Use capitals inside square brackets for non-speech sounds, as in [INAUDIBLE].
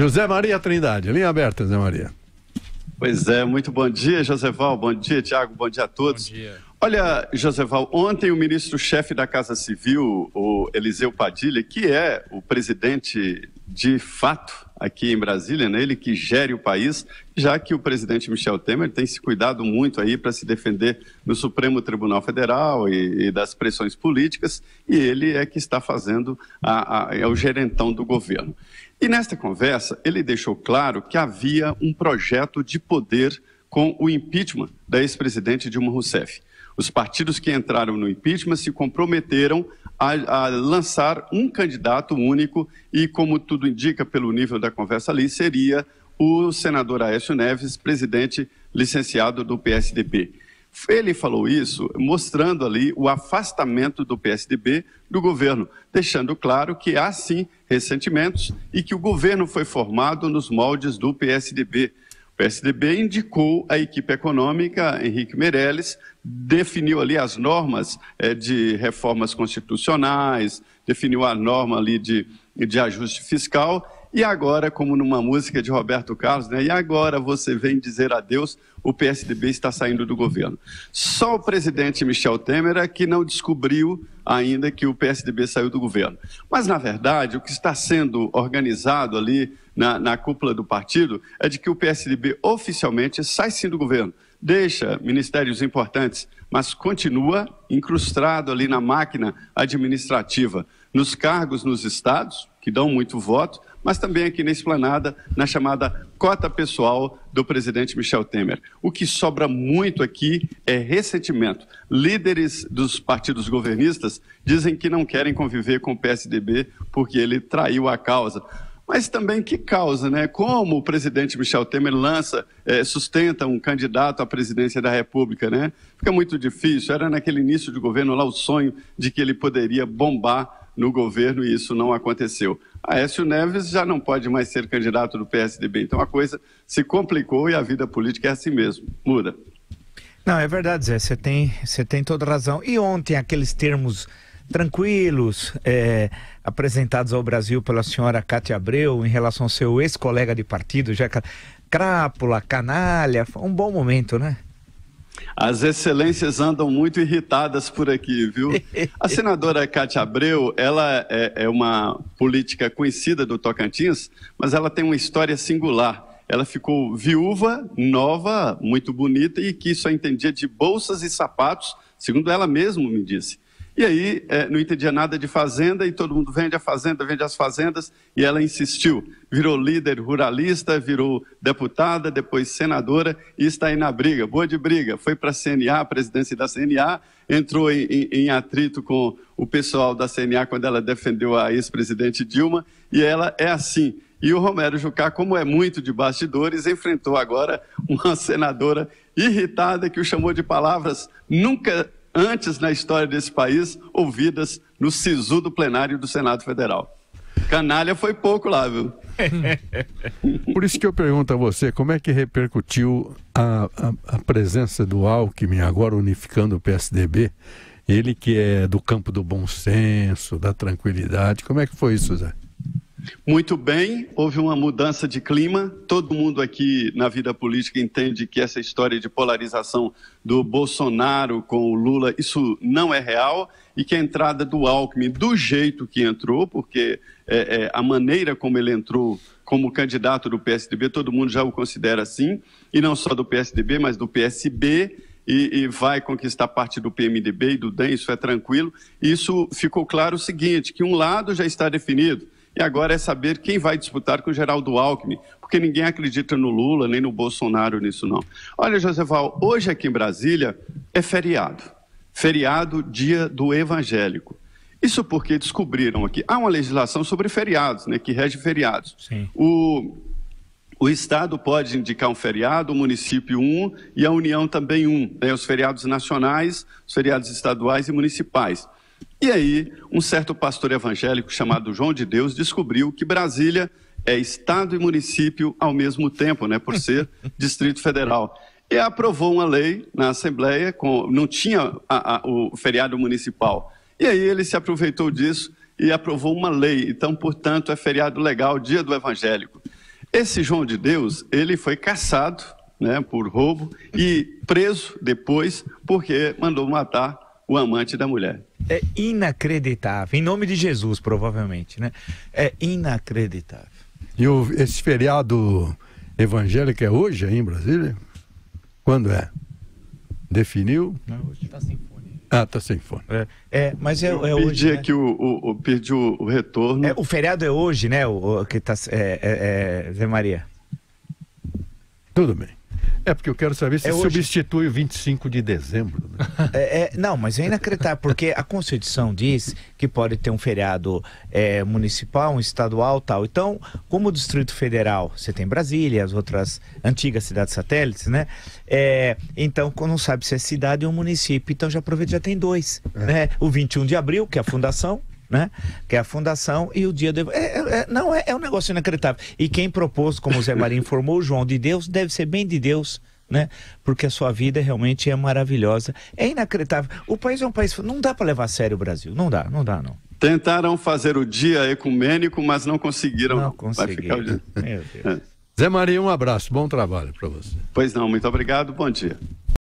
José Maria Trindade, linha aberta, José Maria. Pois é, muito bom dia, Joseval. Bom dia, Tiago. Bom dia a todos. Bom dia. Olha, Joseval, ontem o ministro-chefe da Casa Civil, o Eliseu Padilha, que é o presidente de fato aqui em Brasília, né? ele que gere o país, já que o presidente Michel Temer tem se cuidado muito aí para se defender no Supremo Tribunal Federal e, e, das pressões políticas, e ele é que está fazendo, a, a, é o gerentão do governo. E nesta conversa, ele deixou claro que havia um projeto de poder com o impeachment da ex-presidente Dilma Rousseff. Os partidos que entraram no impeachment se comprometeram a, a, lançar um candidato único e, como tudo indica pelo nível da conversa ali, seria o senador Aécio Neves, presidente licenciado do PSDB. Ele falou isso mostrando ali o afastamento do PSDB do governo, deixando claro que há sim ressentimentos e que o governo foi formado nos moldes do PSDB. O PSDB indicou a equipe econômica Henrique Meirelles, definiu ali as normas é, de reformas constitucionais, definiu a norma ali de, de ajuste fiscal e agora, como numa música de Roberto Carlos, né? E agora você vem dizer adeus, o PSDB está saindo do governo. Só o presidente Michel Temer é que não descobriu ainda que o PSDB saiu do governo. Mas, na verdade, o que está sendo organizado ali na, na cúpula do partido é de que o PSDB oficialmente sai sim do governo deixa ministérios importantes, mas continua incrustado ali na máquina administrativa, nos cargos nos estados, que dão muito voto, mas também aqui na esplanada, na chamada cota pessoal do presidente Michel Temer. O que sobra muito aqui é ressentimento. Líderes dos partidos governistas dizem que não querem conviver com o PSDB porque ele traiu a causa mas também que causa, né? Como o presidente Michel Temer lança, é, sustenta um candidato à presidência da República, né? Fica muito difícil. Era naquele início de governo lá o sonho de que ele poderia bombar no governo e isso não aconteceu. Aécio Neves já não pode mais ser candidato do PSDB, então a coisa se complicou e a vida política é assim mesmo, muda. Não, é verdade, Zé, você tem, você tem toda razão. E ontem aqueles termos tranquilos é, apresentados ao Brasil pela senhora Cátia Abreu em relação ao seu ex-colega de partido, já crápula, canalha, foi um bom momento, né? As excelências andam muito irritadas por aqui, viu? [LAUGHS] A senadora Cátia Abreu, ela é, é uma política conhecida do Tocantins, mas ela tem uma história singular. Ela ficou viúva, nova, muito bonita e que só entendia de bolsas e sapatos, segundo ela mesma me disse. E aí é, não entendia nada de fazenda e todo mundo vende a fazenda, vende as fazendas e ela insistiu. Virou líder ruralista, virou deputada, depois senadora e está aí na briga, boa de briga. Foi para a CNA, a presidência da CNA, entrou em, em, em atrito com o pessoal da CNA quando ela defendeu a ex-presidente Dilma e ela é assim. E o Romero Jucá, como é muito de bastidores, enfrentou agora uma senadora irritada que o chamou de palavras nunca antes na história desse país ouvidas no SISU do plenário do Senado Federal. Canalha foi pouco lá, viu? [LAUGHS] Por isso que eu pergunto a você, como é que repercutiu a, a, a presença do Alckmin agora unificando o PSDB? Ele que é do campo do bom senso, da tranquilidade, como é que foi isso, Zé? Muito bem, houve uma mudança de clima. Todo mundo aqui na vida política entende que essa história de polarização do Bolsonaro com o Lula, isso não é real e que a entrada do Alckmin, do jeito que entrou, porque é, é, a maneira como ele entrou como candidato do PSDB, todo mundo já o considera assim, e não só do PSDB, mas do PSB. E, e, vai conquistar parte do PMDB e do DEM, isso é tranquilo. Isso ficou claro o seguinte, que um lado já está definido, e agora é saber quem vai disputar com o Geraldo Alckmin, porque ninguém acredita no Lula nem no Bolsonaro nisso não. Olha, Joseval, hoje aqui em Brasília é feriado. Feriado, dia do evangélico. Isso porque descobriram aqui, há uma legislação sobre feriados, né, que rege feriados. Sim. O, o Estado pode indicar um feriado, o município um e a União também um. Né, os feriados nacionais, os feriados estaduais e municipais. E aí, um certo pastor evangélico chamado João de Deus descobriu que Brasília é estado e município ao mesmo tempo, né, por ser [LAUGHS] Distrito Federal. E aprovou uma lei na Assembleia, com, não tinha a, a, o feriado municipal. E aí ele se aproveitou disso e aprovou uma lei. Então, portanto, é feriado legal, dia do evangélico. Esse João de Deus, ele foi caçado né, por roubo e preso depois porque mandou matar o amante da mulher. É inacreditável. Em nome de Jesus, provavelmente, né? É inacreditável. E o, esse feriado evangélico é hoje aí em Brasília? Quando é? Definiu? Não, hoje está sem fone. Ah, está sem fone. É, é mas é, é perdi hoje. aqui né? o, o, o, perdi o, o retorno. É, o feriado é hoje, né? O, o que tá, é, é, é, Zé Maria. Tudo bem. É porque eu quero saber se É substitui o 25 de dezembro. né? É, é, não, mas é inacreditável, porque a Constituição diz que pode ter um feriado é, municipal, um estadual tal. Então, como o Distrito Federal, você tem Brasília, as outras antigas cidades satélites, né? É, então, não sabe se é cidade ou município, então já aproveita, já tem dois. Né? O 21 de abril, que é a fundação, né? Que é a fundação e o dia do. É, é- é- não, é, é um negócio inacreditável. E quem propôs, como o Zé Maria informou, o João de Deus, deve ser bem de Deus. Né? Porque a sua vida realmente é maravilhosa. É inacreditável. O país é um país. Não dá para levar a sério o Brasil. Não dá, não dá, não. Tentaram fazer o dia ecumênico, mas não conseguiram. Não Vai ficar o consegui. dia. Meu Deus. É. Zé Maria, um abraço. Bom trabalho para você. Pois não, muito obrigado, bom dia.